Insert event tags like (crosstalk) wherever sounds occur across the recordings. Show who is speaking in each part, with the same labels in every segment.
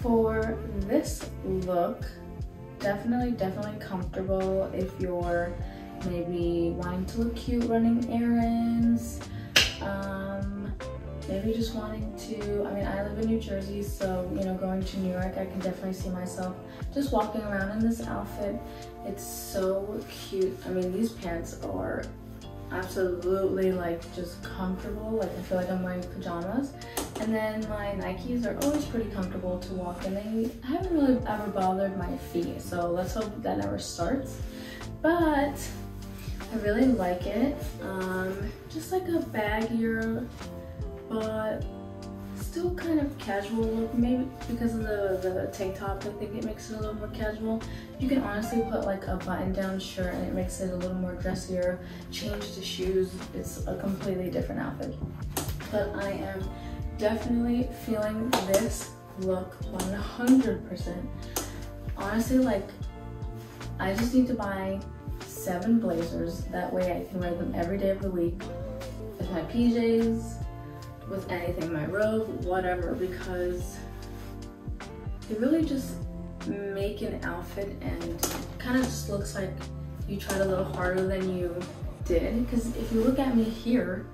Speaker 1: for this look, definitely, definitely comfortable if you're maybe wanting to look cute running errands, um, maybe just wanting to, I mean, I live in New Jersey, so, you know, going to New York, I can definitely see myself just walking around in this outfit. It's so cute. I mean, these pants are absolutely like just comfortable. Like I feel like I'm wearing pajamas. And then my Nikes are always pretty comfortable to walk in. They haven't really ever bothered my feet. So let's hope that never starts. But I really like it. Um, just like a baggier, but still kind of casual look. Maybe because of the, the tank top, I think it makes it a little more casual. You can honestly put like a button down shirt and it makes it a little more dressier. Change the shoes, it's a completely different outfit. But I am definitely feeling this look 100%. Honestly, like, I just need to buy seven blazers. That way I can wear them every day of the week with my PJs, with anything, my robe, whatever, because it really just make an outfit and kind of just looks like you tried a little harder than you did. Because if you look at me here,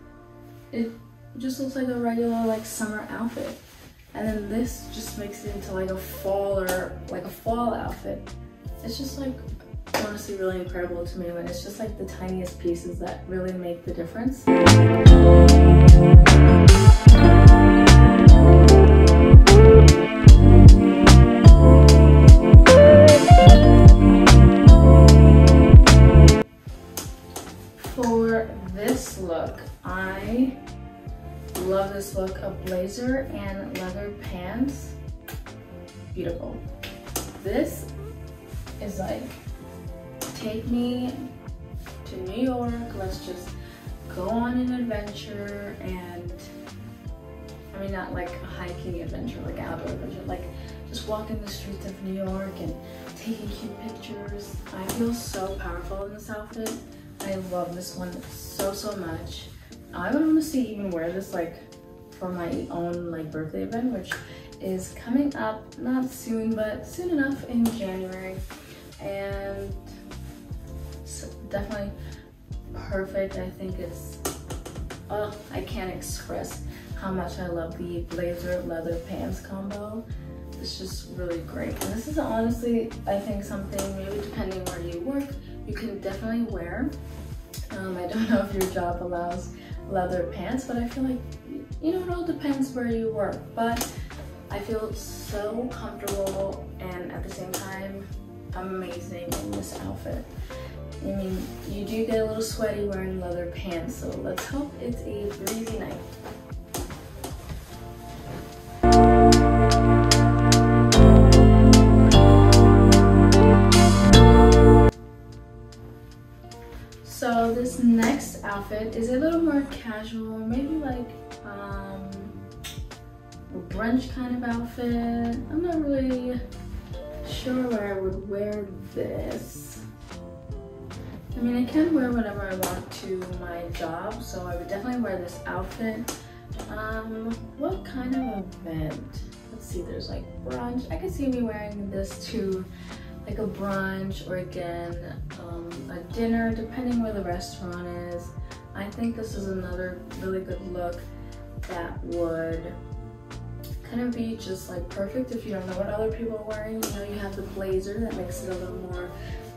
Speaker 1: it just looks like a regular like summer outfit. And then this just makes it into like a fall or like a fall outfit. It's just like honestly really incredible to me when it's just like the tiniest pieces that really make the difference. A blazer and leather pants. Beautiful. This is like take me to New York. Let's just go on an adventure and I mean not like a hiking adventure, like outdoor adventure, like just walking the streets of New York and taking cute pictures. I feel so powerful in this outfit. I love this one so, so much. I would honestly even wear this like for my own like birthday event, which is coming up, not soon, but soon enough in January. And definitely perfect. I think it's, oh, I can't express how much I love the blazer leather pants combo. It's just really great. And this is honestly, I think something maybe depending where you work, you can definitely wear. Um, I don't (laughs) know if your job allows leather pants, but I feel like, you know, it all depends where you work. But I feel so comfortable and at the same time, amazing in this outfit. I mean, you do get a little sweaty wearing leather pants, so let's hope it's a breezy a little more casual, maybe like um, a brunch kind of outfit. I'm not really sure where I would wear this. I mean, I can wear whatever I want to my job, so I would definitely wear this outfit. Um, what kind of event? Let's see, there's like brunch. I could see me wearing this to like a brunch or again, um, a dinner, depending where the restaurant is. I think this is another really good look that would kind of be just like perfect if you don't know what other people are wearing. You know, you have the blazer that makes it a little more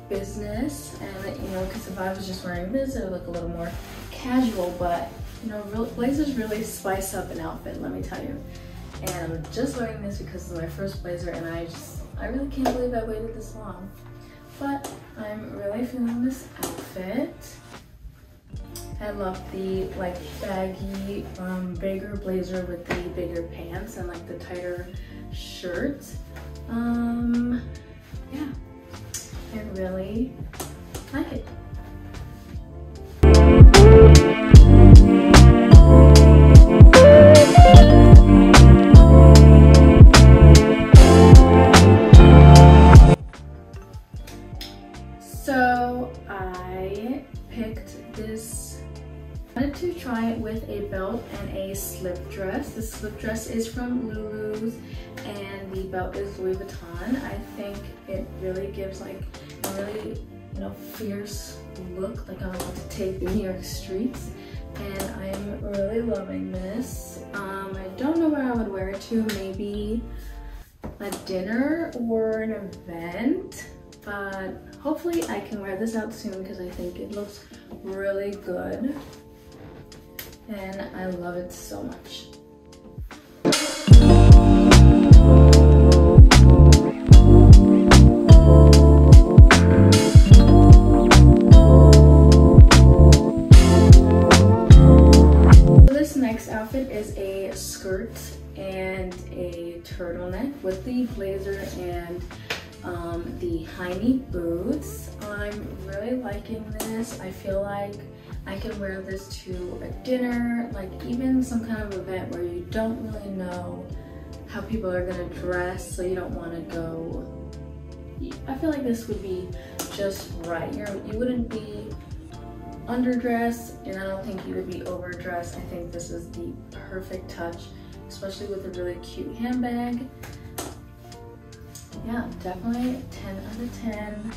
Speaker 1: business and you know because if I was just wearing this it would look a little more casual but you know blazers really spice up an outfit let me tell you. And I'm just wearing this because it's my first blazer and I just I really can't believe I waited this long. But I'm really feeling this outfit I love the like baggy um, bigger blazer with the bigger pants and like the tighter shirt um yeah I really like it. A slip dress. The slip dress is from Lulu's and the belt is Louis Vuitton. I think it really gives like a really, you know, fierce look, like I'm about to take the New York streets. And I am really loving this. Um, I don't know where I would wear it to, maybe a dinner or an event, but hopefully I can wear this out soon because I think it looks really good. And I love it so much. This next outfit is a skirt and a turtleneck with the blazer and um, the high knee boots. I'm really liking this. I feel like I can wear this to a dinner, like even some kind of event where you don't really know how people are gonna dress, so you don't wanna go. I feel like this would be just right. You're, you wouldn't be underdressed, and I don't think you would be overdressed. I think this is the perfect touch especially with a really cute handbag. Yeah, definitely 10 out of 10.